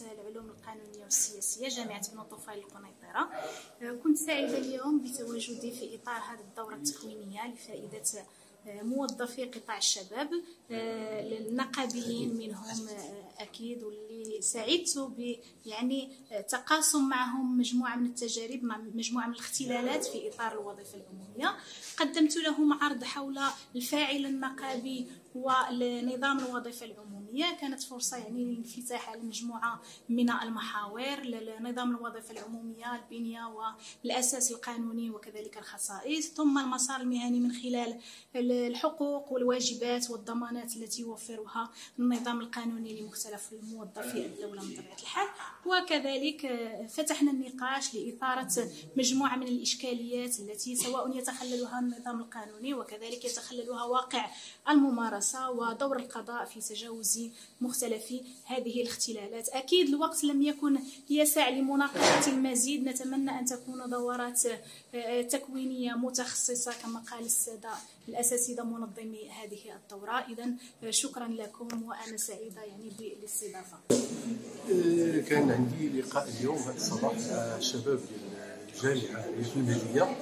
العلوم القانونية والسياسية جامعة بن طفيل القنيطرة. كنت سعيدة اليوم بتواجدي في إطار هذه الدورة التكوينية لفائدة موظفي قطاع الشباب. النقابيين منهم أكيد واللي سعدت ب يعني تقاسم معهم مجموعة من التجارب مع مجموعة من الاختلالات في إطار الوظيفة العمومية. قدمت لهم عرض حول الفاعل النقابي ونظام الوظيفة العمومية. كانت فرصة يعني للانفتاح على مجموعه من المحاور لنظام الوظيفة العمومية البنية والأساس القانوني وكذلك الخصائص. ثم المسار المهني من خلال الحقوق والواجبات والضمانات التي يوفرها النظام القانوني لمختلف الموظفي الدولة من طبيعة الحال. وكذلك فتحنا النقاش لإثارة مجموعة من الإشكاليات التي سواء يتخللها النظام القانوني وكذلك يتخللها واقع الممارسة ودور القضاء في تجاوز مختلف هذه الاختلالات. أكيد الوقت لم يكن يسع لمناقشة المزيد. نتمنى أن تكون دورات تكوينية متخصصة كما قال السادة الأساتذة منظمي هذه الدورة. اذا شكرا لكم وأنا سعيدة يعني بالاستضافة. كان عندي لقاء اليوم هذا الصباح شباب الجامعة المدنيه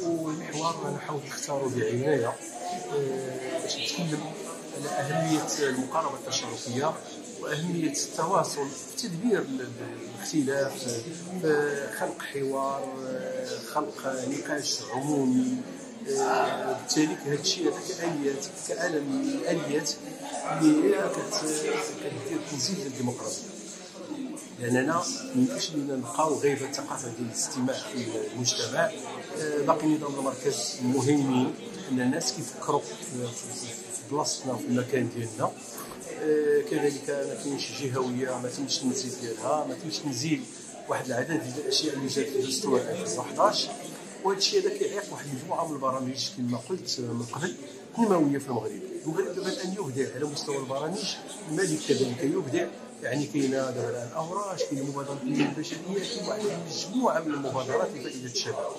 والمحور نحاول نختاروا بعنايه باش نتكلم على أهمية المقاربة التشاركيه وأهمية التواصل في تدبير الاختلاف خلق حوار خلق نقاش عمومي. بالتالي هذا الشيء كاليات من الاليات اللي هي كدير تنزيل الديمقراطيه لأننا ما يمكنش لنا نلقاو غير الثقافة ديال الاستماع في المجتمع باقي نظام المركز مهمين ان الناس كيفكروا في بلاصتنا في المكان ديالنا. كذلك ما كاينش جهوية ما تمش التنزيل ديالها ما تمش تنزيل واحد العدد ديال الأشياء اللي جات في الدستور 2011 وهذا الشيء هذا كيعيق واحد المجموعة من البرامج كما قلت من قبل تنمويه في المغرب. المغرب دابا الآن يبدع على مستوى البرامج الملك كذلك يبدع. يعني كاينة دابا الآن اوراش كاينة مبادره البشرية كاين واحد المجموعة من المبادرات لفائدة الشباب.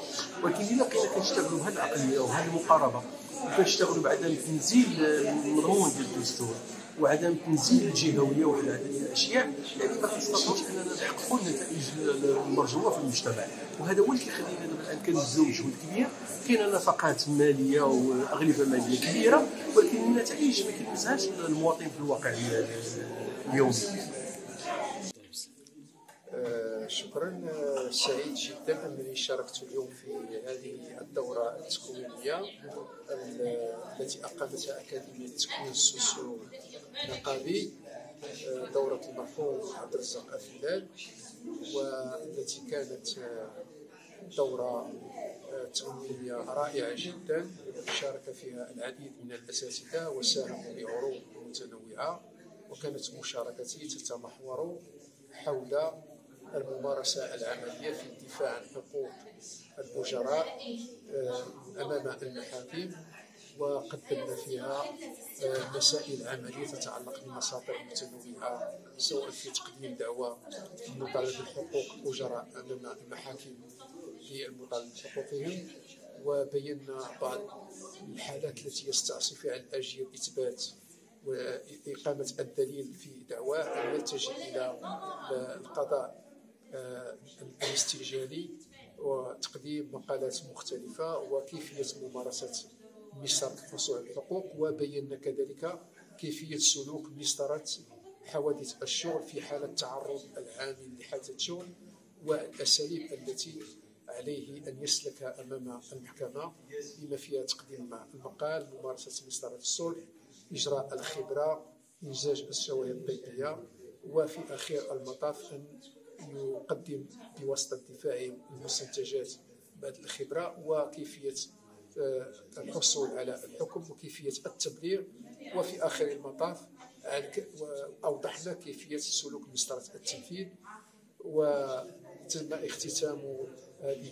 ولكن إلا كنا كنشتغلوا بهذه العقلية وهذه المقاربة وكنشتغلوا بعدم تنزيل المضمون ديال الدستور وعدم تنزيل الجهوية من الأشياء. يعني ما كنستطيعوش أننا نحققوا النتائج المرجوة في المجتمع. وهذا هو اللي كيخلينا الآن كنبذلوا مجهود كبير. كاينة نفقات مالية واغلبه مالية كبيرة ولكن النتائج ما كنلمسهاش المواطن في الواقع اليومي. شكرا سعيد جدا أنني شاركت اليوم في هذه الدورة التكوينية التي اقامتها أكاديمية التكوين السوسيو النقابي دورة المرحوم عبد الرزاق أفلال والتي كانت دورة تكوينية رائعة جدا شارك فيها العديد من الأساتذة وساهموا بعروض متنوعة وكانت مشاركتي تتمحور حول الممارسة العملية في الدفاع عن حقوق الأجراء أمام المحاكم وقدمنا فيها مسائل عملية تتعلق بمساطر متنوعة سواء في تقديم دعوى لمطالبة حقوق الأجراء أمام المحاكم للمطالبة بحقوقهم وبينا بعض الحالات التي يستعصي فيها الأجير الإثبات وإقامة الدليل في دعواه يلتجئ إلى القضاء الاستئجاري وتقديم مقالات مختلفة وكيفية ممارسة الحصول على الحقوق وبينا كذلك كيفية سلوك مسطرة حوادث الشغل في حالة تعرض العامل لحادثة شغل والأساليب التي عليه أن يسلك أمام المحكمة بما فيها تقديم المقال ممارسة مسطرة الصلح إجراء الخبرة إنجاز الشواهد الطبية وفي أخير المطاف أن يقدم بواسطة الدفاع المستنتجات بعد الخبرة وكيفية الحصول على الحكم وكيفية التبليغ. وفي آخر المطاف أوضحنا كيفية سلوك مسطرة التنفيذ وتم اختتام هذه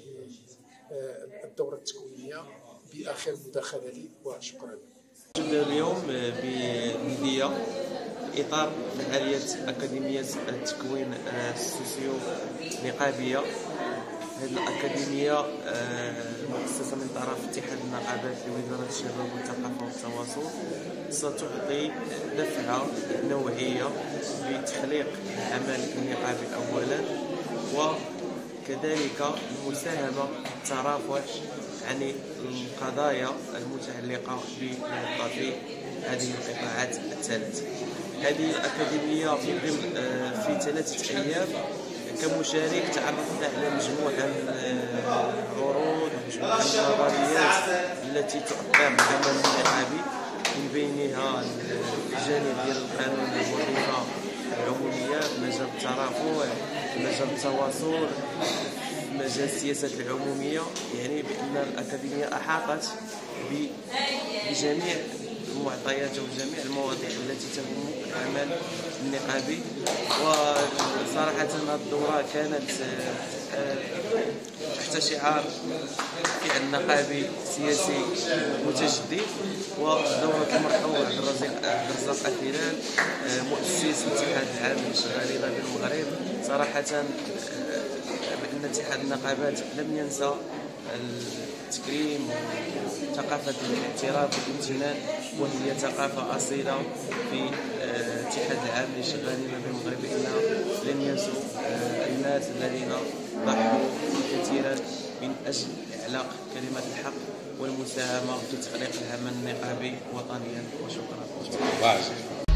الدورة التكوينية بآخر مداخلة لي وشكرا. اليوم بندية إطار فعالية أكاديمية التكوين السوسيو نقابية هذه الأكاديمية مؤسسة من طرف اتحاد النقابات لوزارة الشباب والثقافة التواصل ستعطي دفعة نوعية بتخليق العمل النقابي أولا وكذلك المساهمة في الترافع عن القضايا المتعلقة بموظفي هذه القطاعات الثلاث هذه الأكاديمية في آه، في ثلاثة أيام كمشارك تعرفنا على مجموعة من العروض ومجموعة من النظريات التي تعبر العمل النقابي من بينها الجانب ديال القانون الوظيفة العمومية مجال الترافع مجال التواصل مجال السياسات العمومية يعني بأن الأكاديمية أحاطت بجميع المعطيات وجميع المواضيع التي تهم العمل النقابي. وصراحة هذه الدورة كانت آه، تحت شعار فعل نقابي سياسي متجدد ودورة المرحوم عبد الرزاق الهلال آه، مؤسس الاتحاد العام للشغالين بالمغرب. صراحة آه، بأن اتحاد النقابات لم ينسى التكريم وثقافة الاعتراف والامتنان وهي ثقافة أصيلة في الاتحاد العام للشغالين بالمغرب بأن لن ينسوا الناس الذين ضحوا كثيرا من أجل إعلاق كلمة الحق والمساهمة في تخليق العمل النقابي وطنيا. وشكرا.